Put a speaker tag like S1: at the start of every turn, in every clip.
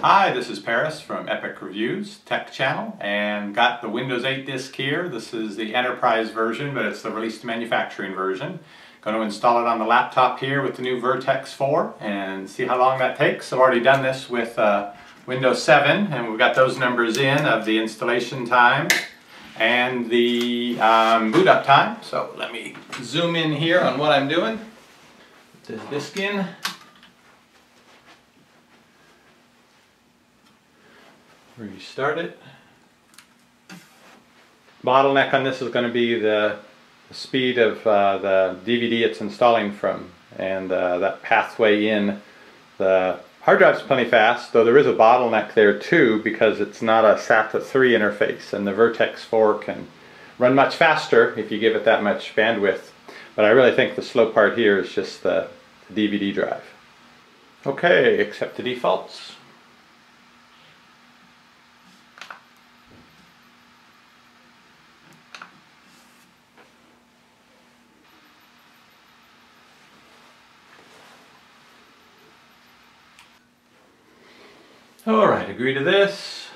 S1: Hi, this is Paris from Epic Reviews Tech Channel and got the Windows 8 disk here. This is the enterprise version, but it's the released manufacturing version. Going to install it on the laptop here with the new Vertex 4 and see how long that takes. I've already done this with uh, Windows 7 and we've got those numbers in of the installation time and the um, boot up time. So let me zoom in here on what I'm doing. This disk in. Restart it. Bottleneck on this is going to be the, speed of uh, the DVD it's installing from and uh, that pathway in. The hard drive's plenty fast, though there is a bottleneck there too because it's not a SATA 3 interface and the Vertex 4 can run much faster if you give it that much bandwidth. But I really think the slow part here is just the DVD drive. Okay, accept the defaults. All right, agree to this.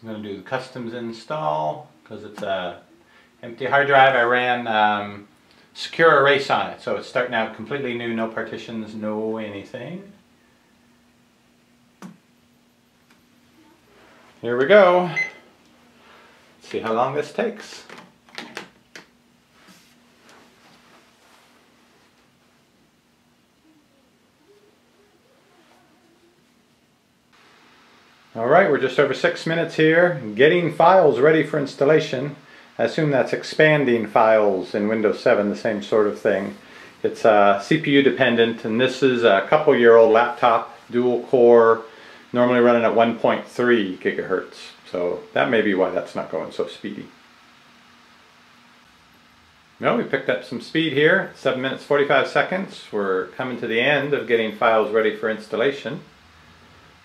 S1: I'm going to do the customs install because it's a empty hard drive. I ran um, secure erase on it, so it's starting out completely new, no partitions, no anything. Here we go. Let's see how long this takes. Alright, we're just over six minutes here, getting files ready for installation. I assume that's expanding files in Windows 7, the same sort of thing. It's uh, CPU dependent, and this is a couple year old laptop, dual core, normally running at 1.3 gigahertz. So that may be why that's not going so speedy. No, we picked up some speed here, 7 minutes 45 seconds. We're coming to the end of getting files ready for installation.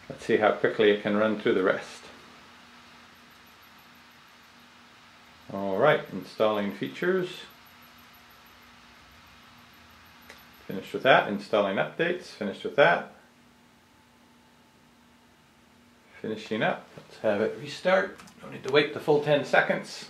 S1: Let's see how quickly it can run through the rest. Alright, installing features. Finished with that. Installing updates. Finished with that. Finishing up. Let's have it restart. Don't need to wait the full 10 seconds.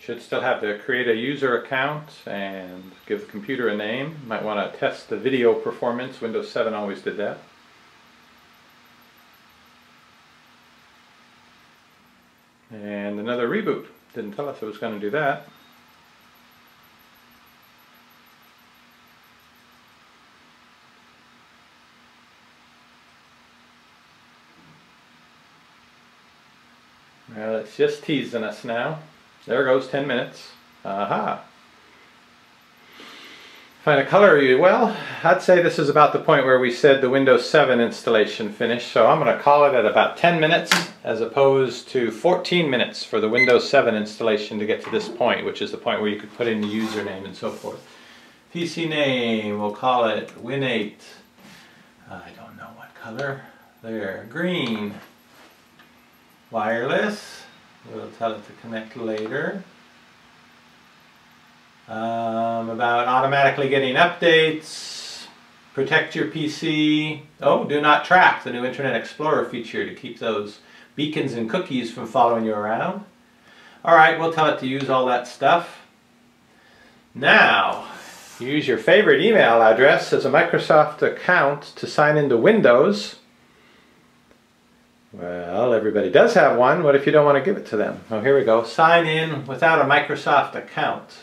S1: Should still have to create a user account and give the computer a name. Might want to test the video performance. Windows 7 always did that. And another reboot. Didn't tell us it was going to do that. Well, it's just teasing us now. There goes 10 minutes. Aha. Find a color you well I'd say this is about the point where we said the Windows 7 installation finished so I'm going to call it at about 10 minutes as opposed to 14 minutes for the Windows 7 installation to get to this point which is the point where you could put in the username and so forth. PC name we'll call it Win8 I don't know what color. There green. Wireless We'll tell it to connect later. Um, about automatically getting updates, protect your PC. Oh, do not track, the new Internet Explorer feature to keep those beacons and cookies from following you around. All right, we'll tell it to use all that stuff. Now, use your favorite email address as a Microsoft account to sign into Windows. Well, everybody does have one. What if you don't want to give it to them? Oh, here we go. Sign in without a Microsoft account.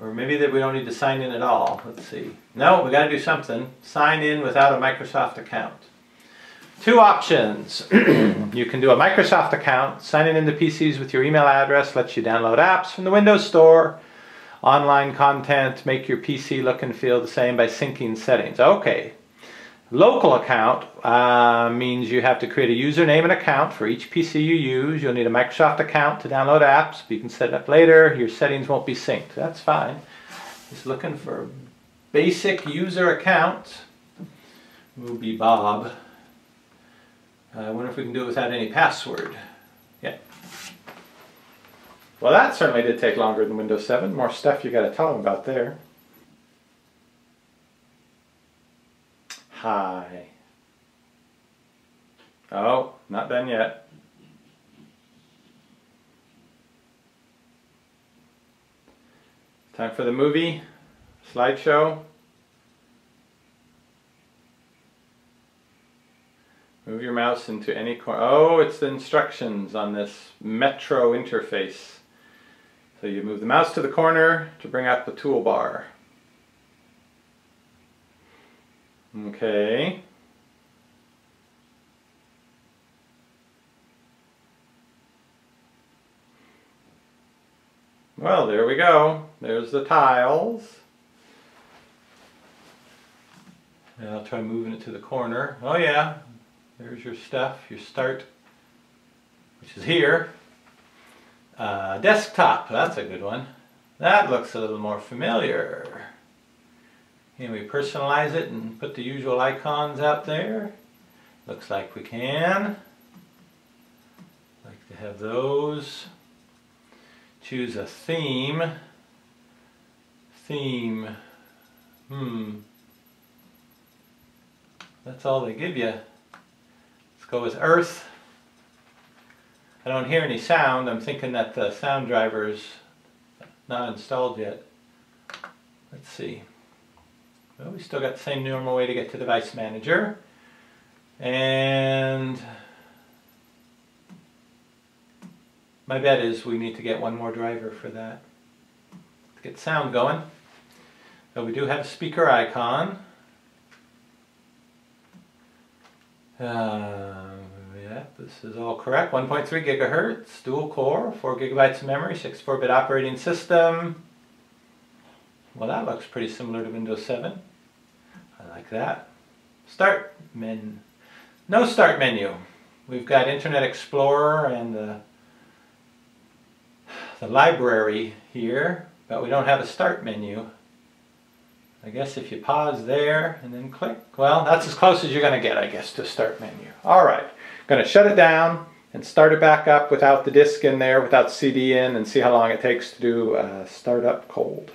S1: Or maybe that we don't need to sign in at all. Let's see. No, we got to do something. Sign in without a Microsoft account. Two options. you can do a Microsoft account, sign in into PCs with your email address, lets you download apps from the Windows Store, online content, make your PC look and feel the same by syncing settings. Okay, Local account uh, means you have to create a username and account for each PC you use. You'll need a Microsoft account to download apps. You can set it up later. Your settings won't be synced. That's fine. Just looking for basic user account. Will be Bob. I wonder if we can do it without any password. Yeah. Well, that certainly did take longer than Windows 7. More stuff you got to tell them about there. Hi. Oh, not done yet. Time for the movie slideshow. Move your mouse into any corner. Oh, it's the instructions on this Metro interface. So you move the mouse to the corner to bring up the toolbar. Okay. Well, there we go. There's the tiles. And I'll try moving it to the corner. Oh yeah, there's your stuff, your start, which is here. Uh, desktop, that's a good one. That looks a little more familiar. Can we personalize it and put the usual icons out there? Looks like we can. Like to have those. Choose a theme. Theme. Hmm. That's all they give you. Let's go with Earth. I don't hear any sound. I'm thinking that the sound driver is not installed yet. Let's see. Well, we still got the same normal way to get to Device Manager. And my bet is we need to get one more driver for that. To get sound going. So we do have a speaker icon. Uh, yeah, this is all correct. 1.3 gigahertz, dual core, 4 gigabytes of memory, 64-bit operating system. Well, that looks pretty similar to Windows 7. I like that. Start menu. No start menu. We've got Internet Explorer and the, the library here, but we don't have a start menu. I guess if you pause there and then click, well, that's as close as you're going to get, I guess, to start menu. All right, going to shut it down and start it back up without the disk in there, without CD in, and see how long it takes to do uh, start up cold.